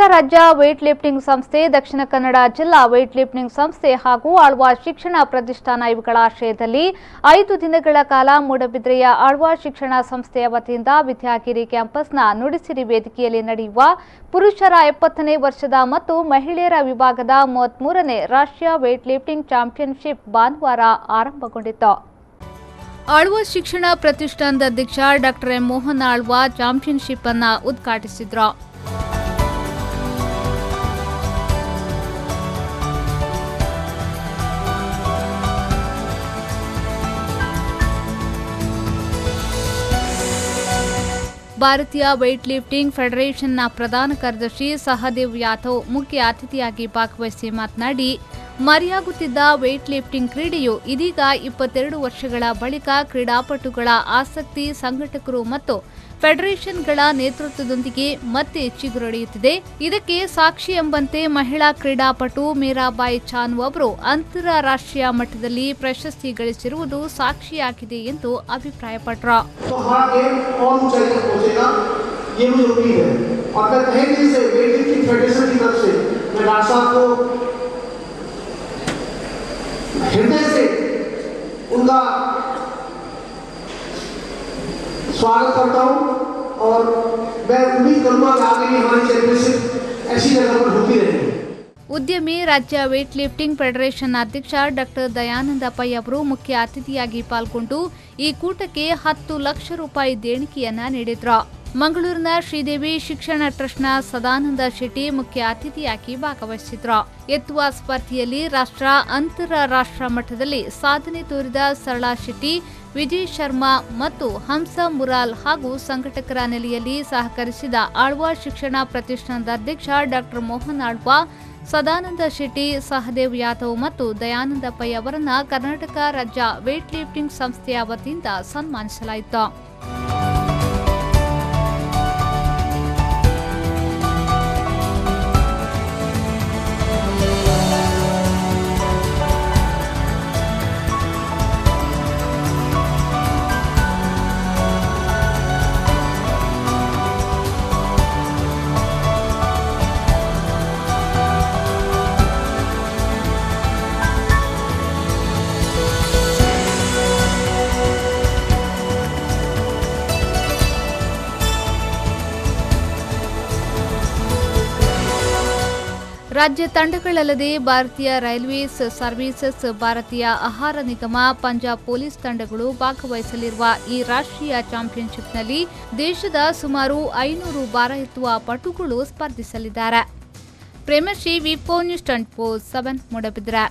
ಕರ್ನಾಟಕ ರಾಜ್ಯ weight lifting ಸಂಸ್ಥೆ, ದಕ್ಷಿಣ ಕನ್ನಡ ಜಿಲ್ಲಾ ವೆಯ್ಟ್ ಲಿಫ್ಟಿಂಗ್ ಸಂಸ್ಥೆ ಹಾಗೂ ಆಳ್ವಾ ಶಿಕ್ಷಣ ಪ್ರತಿಷ್ಠಾನ ಇವುಗಳ ಆಶ್ರಯದಲ್ಲಿ ಐದು ದಿನಗಳ ಕಾಲ ಮೂಡಬಿದ್ರೆಯ ಆಳ್ವಾ ಶಿಕ್ಷಣ ಸಂಸ್ಥೆಯ ವತಿಯಿಂದ ವಿದ್ಯಾಗಿರಿ ಕ್ಯಾಂಪಸ್ನ ನುಡಿಸಿರಿ ವೇದಿಕೆಯಲ್ಲಿ ನಡೆಯುವ ಪುರುಷರ ಎಪ್ಪತ್ತನೇ ವರ್ಷದ ಮತ್ತು ಮಹಿಳೆಯರ ವಿಭಾಗದ ಮೂವತ್ಮೂರನೇ ರಾಷ್ಟ್ರೀಯ ವೇಟ್ ಲಿಫ್ಟಿಂಗ್ ಚಾಂಪಿಯನ್ಶಿಪ್ ಭಾನುವಾರ ಆರಂಭಗೊಂಡಿತು ಆಳ್ವ ಶಿಕ್ಷಣ ಪ್ರತಿಷ್ಠಾನದ ಅಧ್ಯಕ್ಷ doctor M Mohan Alva championship ಅನ್ನು ಉದ್ಘಾಟಿಸಿದ್ರು. ಭಾರತೀಯ ವೈಟ್ ಲಿಫ್ಟಿಂಗ್ ಫೆಡರೇಷನ್ನ ಪ್ರಧಾನ ಕಾರ್ಯದರ್ಶಿ ಸಹದೇವ್ ಯಾದವ್ ಮುಖ್ಯ ಅತಿಥಿಯಾಗಿ ಭಾಗವಹಿಸಿ ಮಾತನಾಡಿ ಮರೆಯಾಗುತ್ತಿದ್ದ ವೇಟ್ ಲಿಫ್ಟಿಂಗ್ ಕ್ರೀಡೆಯು ಇದೀಗ ಇಪ್ಪತ್ತೆರಡು ವರ್ಷಗಳ ಬಳಿಕ ಕ್ರೀಡಾಪಟುಗಳ ಆಸಕ್ತಿ ಸಂಘಟಕರು ಮತ್ತು ಫೆಡರೇಷನ್ಗಳ ನೇತೃತ್ವದೊಂದಿಗೆ ಮತ್ತೆ ಚಿಗುರೊಡೆಯುತ್ತಿದೆ. ಇದಕ್ಕೆ ಸಾಕ್ಷಿ ಎಂಬಂತೆ ಮಹಿಳಾ ಕ್ರೀಡಾಪಟು ಮೀರಾಬಾಯಿ ಚಾನ್ ಅವರು ಅಂತಾರಾಷ್ಟ್ರೀಯ ಮಟ್ಟದಲ್ಲಿ ಪ್ರಶಸ್ತಿ ಗಳಿಸಿರುವುದು ಸಾಕ್ಷಿಯಾಗಿದೆ ಎಂದು ಅಭಿಪ್ರಾಯಪಟ್ಟರು हृदय से उनका स्वागत करता हूं और मैं उम्मीद करूंगा कि आगे भी हमारी चैंपियनशिप ऐसी जगह पर होती रहेगी ಉದ್ಯಮಿ ರಾಜ್ಯ ವೇಟ್ ಲಿಫ್ಟಿಂಗ್ ಫೆಡರೇಷನ್ ಅಧ್ಯಕ್ಷ ಡಾಕ್ಟರ್ ದಯಾನಂದ ಪೈ ಅವರು ಮುಖ್ಯ ಅತಿಥಿಯಾಗಿ ಪಾಲ್ಗೊಂಡು ಈ ಕೂಟಕ್ಕೆ ಹತ್ತು ಲಕ್ಷ ರೂಪಾಯಿ ದೇಣಿಗೆಯನ್ನ ನೀಡಿದ್ರು ಮಂಗಳೂರಿನ ಶ್ರೀದೇವಿ ಶಿಕ್ಷಣ ಟ್ರಸ್ಟ್ನ ಸದಾನಂದ ಶೆಟ್ಟಿ ಮುಖ್ಯ ಅತಿಥಿಯಾಗಿ ಭಾಗವಹಿಸಿದ್ರು. ಎತ್ತುವ ಸ್ಪರ್ಧೆಯಲ್ಲಿ ರಾಷ್ಟ್ರ ಅಂತಾರಾಷ್ಟ್ರ ಮಟ್ಟದಲ್ಲಿ ಸಾಧನೆ ತೋರಿದ ಸರಳಾ ಶೆಟ್ಟಿ, ವಿಜಯ್ ಶರ್ಮಾ ಮತ್ತು ಹಂಸ ಮುರಾಲ್ ಹಾಗೂ ಸಂಘಟಕರ ನೆಲೆಯಲ್ಲಿ ಸಹಕರಿಸಿದ ಆಳ್ವಾ ಶಿಕ್ಷಣ ಪ್ರತಿಷ್ಠಾನದ ಅಧ್ಯಕ್ಷ ಡಾಕ್ಟರ್ ಮೋಹನ್ ಆಳ್ವಾ, ಸದಾನಂದ ಶೆಟ್ಟಿ, ಸಹದೇವ್ ಯಾದವ್ ಮತ್ತು ದಯಾನಂದ ಪೈ ಅವರನ್ನ ಕರ್ನಾಟಕ ರಾಜ್ಯ ವೇಟ್ ಲಿಫ್ಟಿಂಗ್ ಸಂಸ್ಥೆಯ ವತಿಯಿಂದ ಸನ್ಮಾನಿಸಲಾಯಿತು. ರಾಜ್ಯ ತಂಡಗಳಲ್ಲದೆ ಭಾರತೀಯ ರೈಲ್ವೇಸ್ ಸರ್ವೀಸಸ್ ಭಾರತೀಯ ಆಹಾರ ನಿಗಮ, ಪಂಜಾಬ್ ಪೊಲೀಸ್ ತಂಡಗಳು ಭಾಗವಹಿಸಲಿರುವ ಈ ರಾಷ್ಟ್ರೀಯ ಚಾಂಪಿಯನ್ಶಿಪ್ನಲ್ಲಿ ದೇಶದ ಸುಮಾರು ಐನೂರು ಭಾರ ಎತ್ತುವ ಪಟುಗಳು ಸ್ಪರ್ಧಿಸಲಿದ್ದಾರೆ. ಪ್ರೇಮಶ್ರೀ ವಿಪೋ ನ್ಯೂಸ್ ಫೋರ್ ಸೆವೆನ್ ಮೂಡಬಿದ್ರೆ.